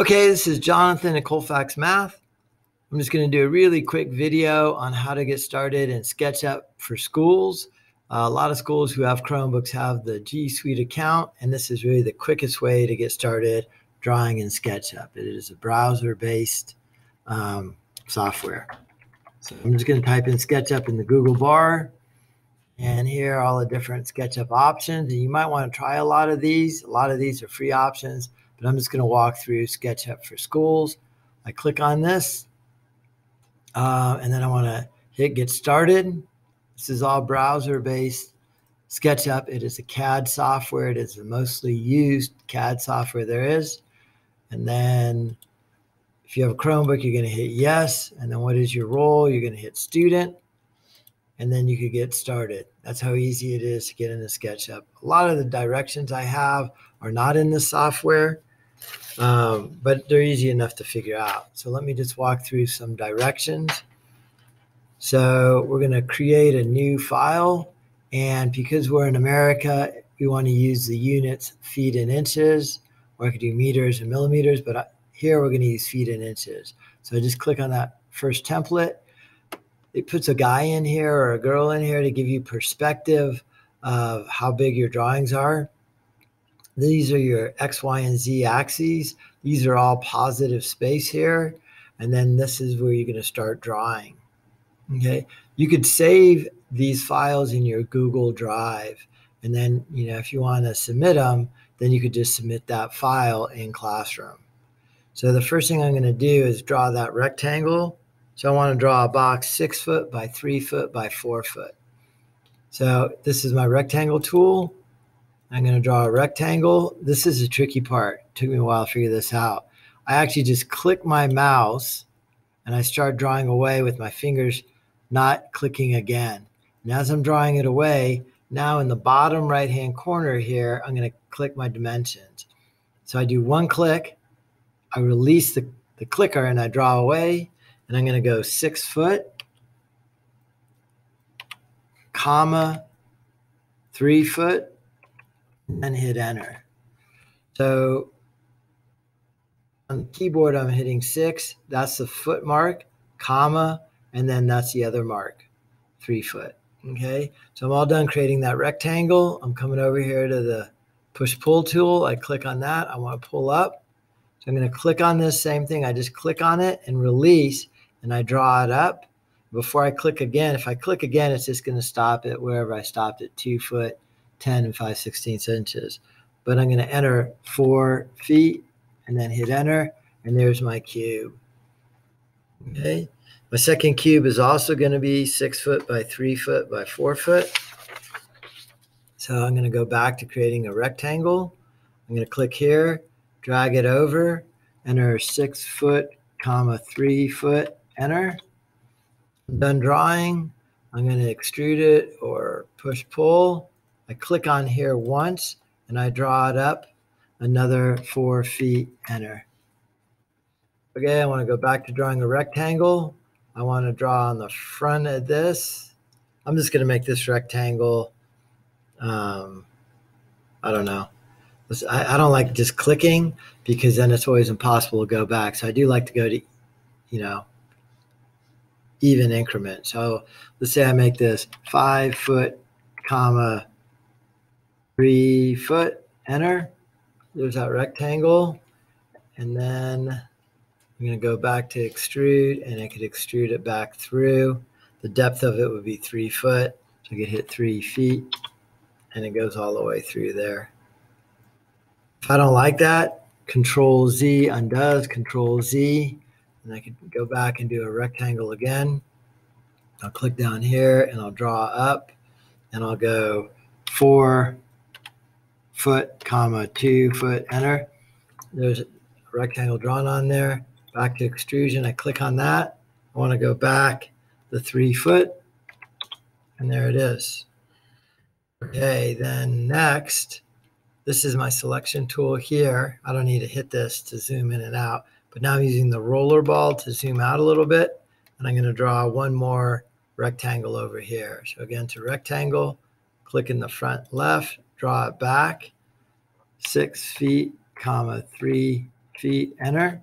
Okay, this is Jonathan at Colfax Math. I'm just going to do a really quick video on how to get started in SketchUp for schools. Uh, a lot of schools who have Chromebooks have the G Suite account, and this is really the quickest way to get started drawing in SketchUp. It is a browser-based um, software. So I'm just going to type in SketchUp in the Google bar, and here are all the different SketchUp options. And you might want to try a lot of these. A lot of these are free options, but I'm just going to walk through SketchUp for schools. I click on this, uh, and then I want to hit Get Started. This is all browser-based SketchUp. It is a CAD software. It is the mostly used CAD software there is. And then if you have a Chromebook, you're going to hit yes. And then what is your role? You're going to hit student. And then you could get started. That's how easy it is to get into SketchUp. A lot of the directions I have are not in the software, um, but they're easy enough to figure out. So let me just walk through some directions. So we're going to create a new file. And because we're in America, we want to use the units feet and inches, or I could do meters and millimeters, but here we're going to use feet and inches. So I just click on that first template. It puts a guy in here or a girl in here to give you perspective of how big your drawings are. These are your X, Y, and Z axes. These are all positive space here. And then this is where you're going to start drawing. Okay. You could save these files in your Google Drive. And then, you know, if you want to submit them, then you could just submit that file in Classroom. So the first thing I'm going to do is draw that rectangle. So I want to draw a box six foot by three foot by four foot. So this is my rectangle tool. I'm going to draw a rectangle. This is a tricky part. It took me a while to figure this out. I actually just click my mouse and I start drawing away with my fingers not clicking again. And as I'm drawing it away, now in the bottom right hand corner here, I'm going to click my dimensions. So I do one click, I release the, the clicker and I draw away, and I'm going to go six foot, comma, three foot, and hit enter. So on the keyboard, I'm hitting six. That's the foot mark, comma, and then that's the other mark, three foot. Okay, so I'm all done creating that rectangle. I'm coming over here to the push pull tool. I click on that. I want to pull up. So I'm going to click on this same thing. I just click on it and release, and I draw it up. Before I click again, if I click again, it's just going to stop it wherever I stopped at two foot, 10 and 5 16 inches. But I'm going to enter four feet and then hit enter, and there's my cube. Okay. My second cube is also going to be six foot by three foot by four foot. So I'm going to go back to creating a rectangle. I'm going to click here, drag it over, enter six foot, comma three foot, enter. I'm done drawing. I'm going to extrude it or push pull. I click on here once and I draw it up another four feet, enter. Okay, I want to go back to drawing a rectangle. I want to draw on the front of this. I'm just going to make this rectangle. Um, I don't know. I, I don't like just clicking because then it's always impossible to go back. So I do like to go to, you know, even increment. So let's say I make this five foot, comma, three foot, enter. There's that rectangle. And then I'm going to go back to extrude and I could extrude it back through. The depth of it would be three foot. So I could hit three feet and it goes all the way through there. If I don't like that, control Z undoes, control Z, and I could go back and do a rectangle again. I'll click down here and I'll draw up and I'll go four foot, comma, two foot, enter. There's a rectangle drawn on there back to extrusion. I click on that. I want to go back the three foot, and there it is. Okay, then next, this is my selection tool here. I don't need to hit this to zoom in and out, but now I'm using the roller ball to zoom out a little bit, and I'm going to draw one more rectangle over here. So again, to rectangle, click in the front left, draw it back, six feet, comma, three feet, enter.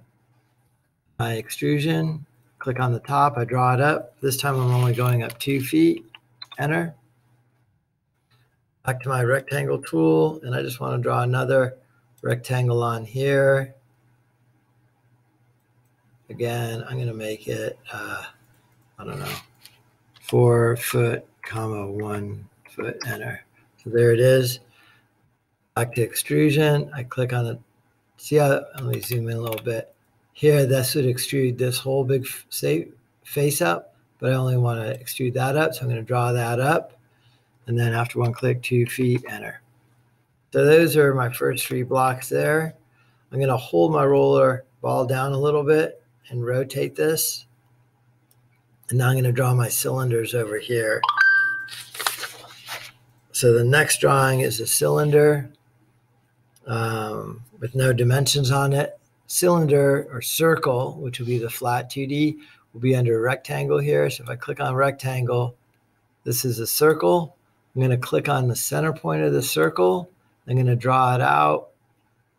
My extrusion, click on the top, I draw it up. This time I'm only going up two feet, enter. Back to my rectangle tool, and I just want to draw another rectangle on here. Again, I'm going to make it, uh, I don't know, four foot, comma, one foot, enter. There it is. Back to extrusion. I click on it. See how, let me zoom in a little bit. Here, this would extrude this whole big face up, but I only want to extrude that up. So I'm going to draw that up. And then after one click, two feet, enter. So those are my first three blocks there. I'm going to hold my roller ball down a little bit and rotate this. And now I'm going to draw my cylinders over here. So the next drawing is a cylinder um, with no dimensions on it. Cylinder or circle, which would be the flat 2D, will be under rectangle here. So if I click on rectangle, this is a circle. I'm going to click on the center point of the circle. I'm going to draw it out.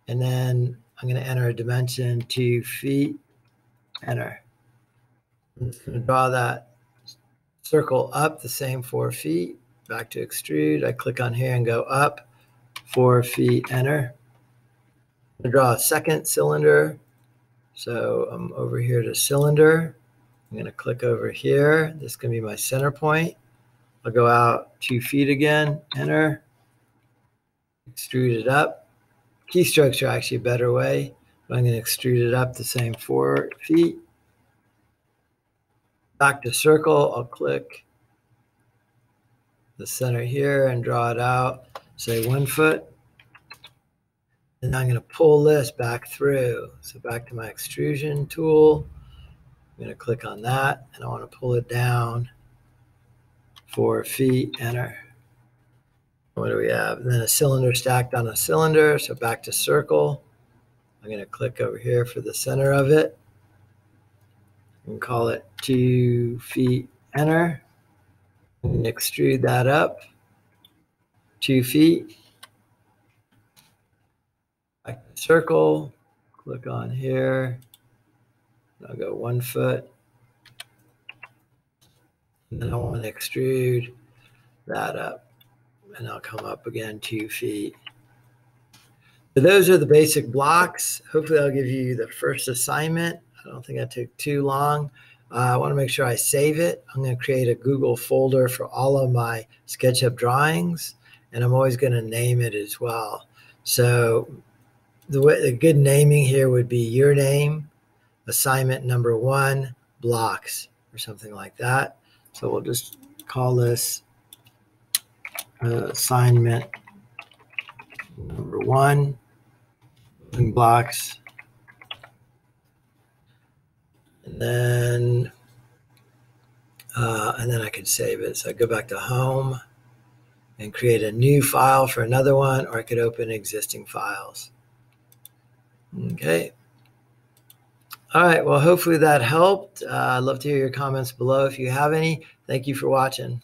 And then I'm going to enter a dimension two feet enter. I'm just going to draw that circle up the same four feet, back to extrude. I click on here and go up four feet, enter. To draw a second cylinder. So I'm over here to cylinder. I'm going to click over here. This is going to be my center point. I'll go out two feet again, enter, extrude it up. Keystrokes are actually a better way. but I'm going to extrude it up the same four feet. Back to circle, I'll click the center here and draw it out, say one foot. And I'm going to pull this back through. So back to my extrusion tool. I'm going to click on that and I want to pull it down four feet, enter. What do we have? And then a cylinder stacked on a cylinder. So back to circle. I'm going to click over here for the center of it and call it two feet, enter. Extrude that up two feet. To circle, click on here. I'll go one foot. And then I want to extrude that up. And I'll come up again two feet. So those are the basic blocks. Hopefully I'll give you the first assignment. I don't think that took too long. Uh, I want to make sure I save it. I'm going to create a Google folder for all of my SketchUp drawings, and I'm always going to name it as well. So the, way, the good naming here would be your name, assignment number one, blocks, or something like that. So we'll just call this uh, assignment number one building blocks. And then, uh, and then I could save it. So I go back to home and create a new file for another one, or I could open existing files. Okay. All right. Well, hopefully that helped. Uh, I'd love to hear your comments below if you have any. Thank you for watching.